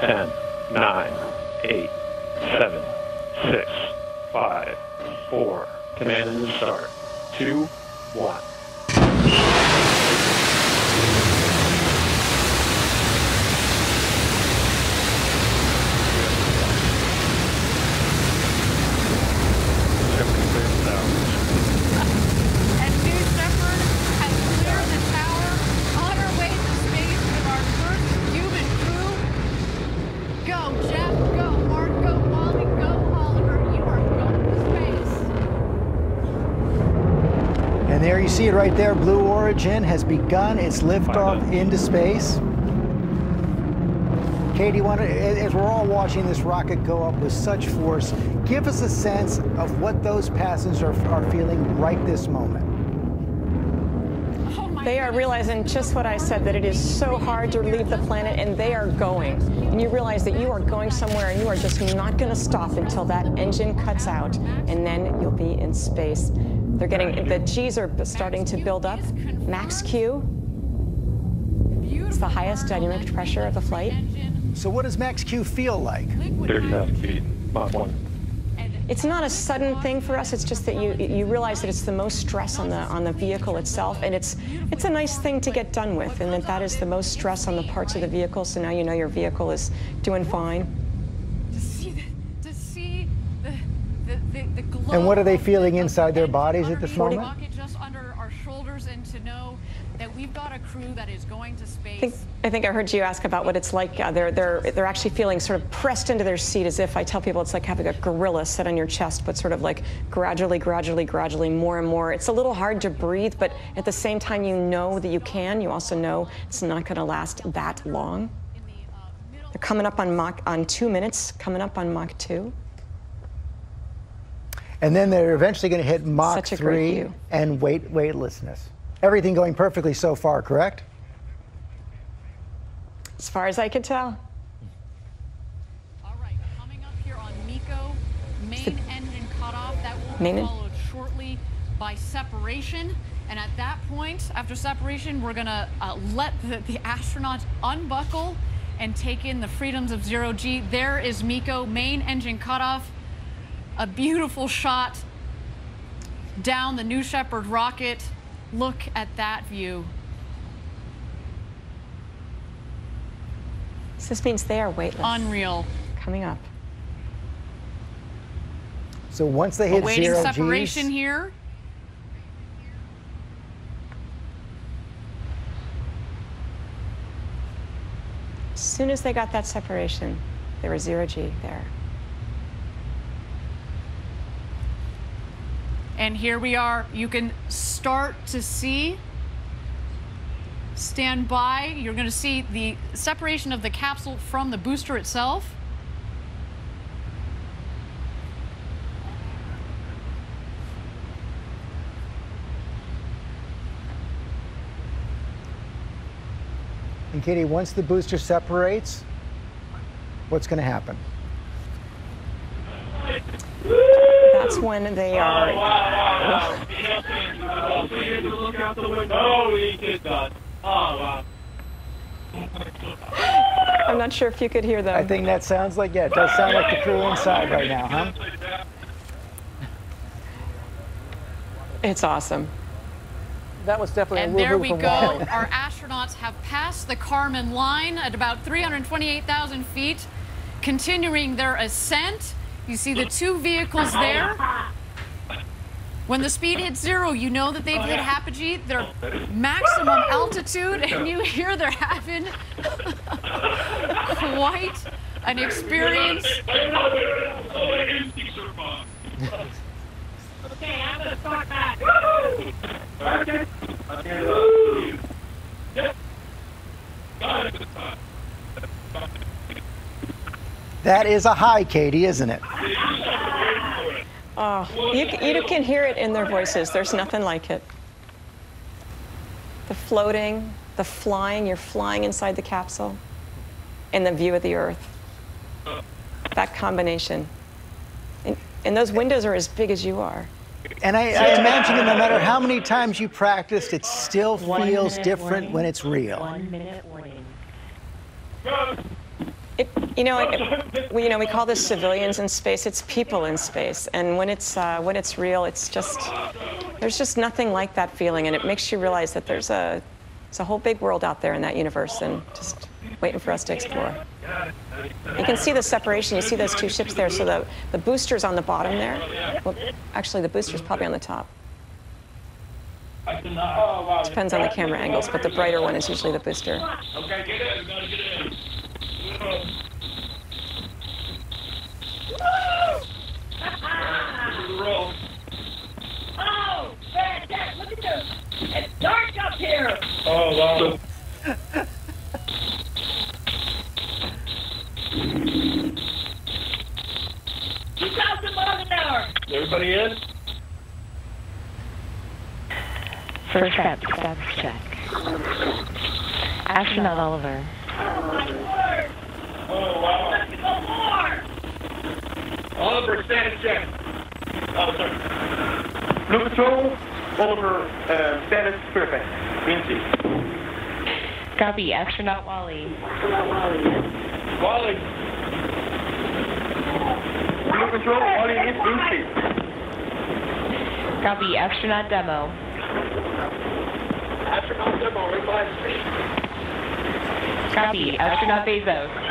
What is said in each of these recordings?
10, 9, 8, 7, 6, 5, 4. Command engine start. 2, 1. And New Shepard has cleared the tower on our way to space with our first human crew. Go, Jeff, go, Mark, go, Molly, go, Oliver. You are going to space. And there you see it right there. Blue Origin has begun its liftoff into space. Katie, wanna- as we're all watching this rocket go up with such force, give us a sense of what those passengers are, are feeling right this moment. Oh They are realizing just what I said, that it is so hard to leave the planet, and they are going. And you realize that you are going somewhere, and you are just not going to stop until that engine cuts out, and then you'll be in space. They're getting, the G's are starting to build up. Max Q, it's the highest dynamic pressure of the flight. So what does Max Q feel like? 30,000 feet. Mach 1. It's not a sudden thing for us. It's just that you you realize that it's the most stress on the on the vehicle itself, and it's it's a nice thing to get done with, and that that is the most stress on the parts of the vehicle. So now you know your vehicle is doing fine. to see the, to see the, the, the, the glow And what are they feeling inside their bodies at this moment? just under our shoulders and to know that we've got a crew that is going to space. I think, I think I heard you ask about what it's like. Uh, they're, they're, they're actually feeling sort of pressed into their seat as if I tell people it's like having a gorilla sit on your chest, but sort of like gradually, gradually, gradually, more and more. It's a little hard to breathe, but at the same time, you know that you can. You also know it's not going to last that long. in the uh, middle They're coming up on Mach, on two minutes, coming up on Mach 2. And then they're eventually going to hit Mach Such a great 3 and weight weightlessness. Everything going perfectly so far, correct? As far as I could tell. All right, coming up here on MECO, main engine cutoff. That will be Main followed shortly by separation. And at that point, after separation, we're going to uh, let the, the astronauts unbuckle and take in the freedoms of zero G. There is MECO, main engine cutoff. A beautiful shot down the New Shepard rocket. Look at that view. So this means they are weightless. Unreal. coming up. So once they hit Awaiting zero separation Gs, here. As soon as they got that separation, there was zero G there. And here we are. You can start to see. Stand by. You're going to see the separation of the capsule from the booster itself. and Katie, once the booster separates, what's going to happen? That's when they are. Look out the window. he did that. Oh, wow. I'm not sure if you could hear them. I think that sounds like, yeah, it does sound like the crew inside right now, huh? it's awesome. That was definitely And a there we go. Wally. Our astronauts have passed the Kármán line at about 328,000 feet, continuing their ascent. You see the two vehicles there. When the speed hits zero, you know that they've hit apogee, their maximum altitude, and you hear they're having quite an experience. Okay, I'm gonna start back. Okay. That is a high, Katie, isn't it? Oh, you, you can hear it in their voices. There's nothing like it. The floating, the flying, you're flying inside the capsule, and the view of the Earth. That combination. And, and those windows are as big as you are. And I, I imagine that no matter how many times you practiced, it still feels different warning. when it's real. One minute warning. It, you know, it, we, you know, we call this civilians in space. It's people in space, and when it's uh, when it's real, it's just there's just nothing like that feeling, and it makes you realize that there's a there's a whole big world out there in that universe, and just waiting for us to explore. You can see the separation. You see those two ships there. So the the booster's on the bottom there. Well, actually, the booster's probably on the top. Depends on the camera angles, but the brighter one is usually the booster. Okay, get in. First step, status check. Astronaut Oliver. Oh, wow. Let's go more. Oliver, status check. Oh, sorry. Blue Control, Oliver, uh, status perfect. Vinci. Copy, astronaut Wally. Wally. Wally. Blue Control, Wally is Vinci. Copy, astronaut demo. Astronaut demo, space. Copy, astronaut Bezos.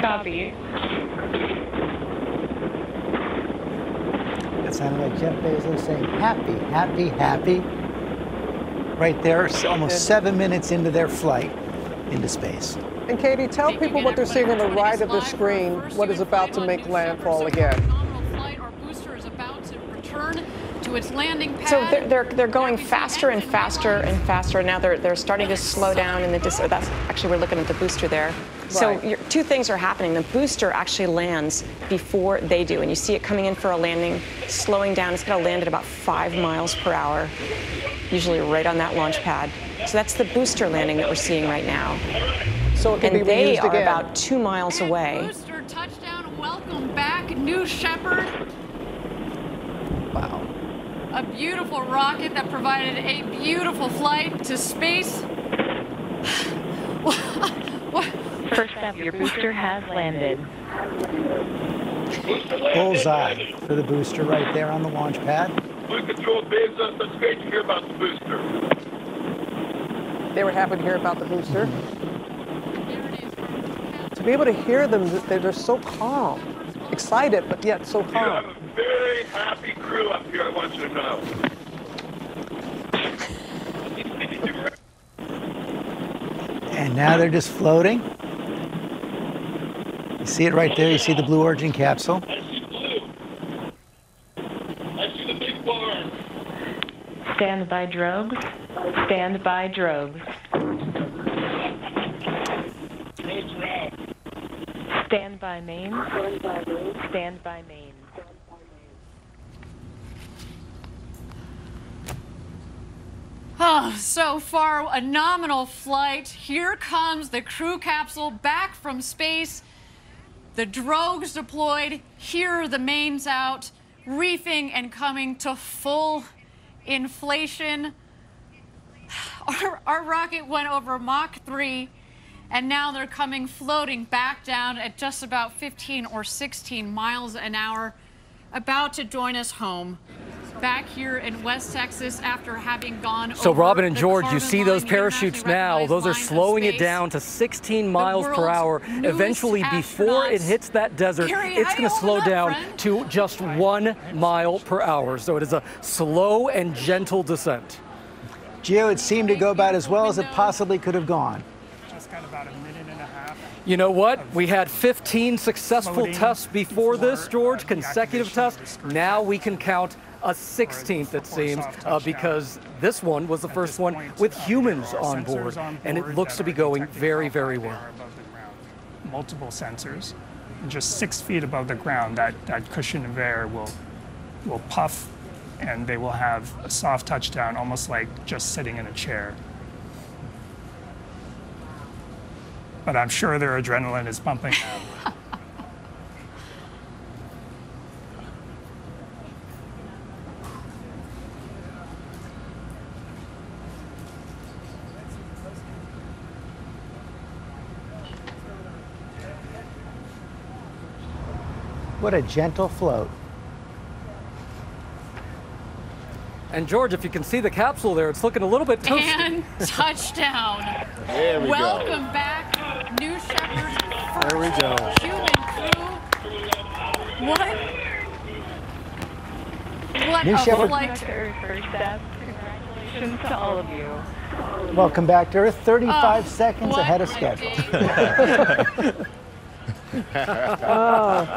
Copy. That sounded like Jeff Bezos saying happy, happy, happy. Right there, almost seven minutes into their flight into space. And Katie, tell people what they're seeing on the right of the joining us live for our screen, first what is about to flight on make New landfall Shepard. again. So phenomenal flight. Our booster is about to its landing pad. So they're, they're, they're going faster and faster and faster and. Now they're, they're starting to slow down in the dis- that's actually we're looking at the booster there. So Right. you're, two things are happening. The booster actually lands before they do, and you see it coming in for a landing, slowing down. It's going to land at about five miles per hour, usually right on that launch pad. So that's the booster landing that we're seeing right now. So it can And be they are again. about two miles And away. Booster touchdown. Welcome back, New Shepard. Wow. A beautiful rocket that provided a beautiful flight to space. First step, your booster has landed. Bullseye for the booster right there on the launch pad. Blue Control Bezos, that's great to hear about the booster. They were happy to hear about the booster. There it is. To be able to hear them, they're, they're so calm, excited, but yet so calm. You have calm. a very happy crew up here, I want you to know. And now they're just floating. You see it right there. You see the Blue Origin capsule. I see blue. I see the big barn. Stand by drogues. Stand by round. Stand by main. Stand by main. Oh, so far, a nominal flight. Here comes the crew capsule back from space. The drogues deployed. Here are the mains out, reefing and coming to full inflation. Our, our rocket went over Mach 3, and now they're coming floating back down at just about 15 or 16 miles an hour, about to join us home. Back here in West Texas after having gone So, over Robin and George, you see those parachutes now. Those are slowing it down to 16 miles per hour. Eventually, before it hits that desert, Carrie, it's going to slow up, down friend? to just one mile per hour. So, it is a slow and gentle descent. Geo, it seemed to go about as well as it possibly could have gone. Just got about a minute and a half. You know what? We had 15 successful tests before this, George, consecutive tests. Now we can count a 16th, it seems, uh, because this one was the first one with uh, humans on board, and it looks to be going very, very well. are above the ground. Multiple sensors. Just six feet above the ground, that, that cushion of air will, will puff and they will have a soft touchdown, almost like just sitting in a chair. But I'm sure their adrenaline is pumping. What a gentle float. And George, if you can see the capsule there, it's looking a little bit toasty. And touchdown. There we go. Welcome back, New Shepard's first There we go. human crew. What? What New a Shepard- flight. Congratulations to all of you. Welcome back to Earth. 35 Oh, seconds ahead of schedule. day. Oh,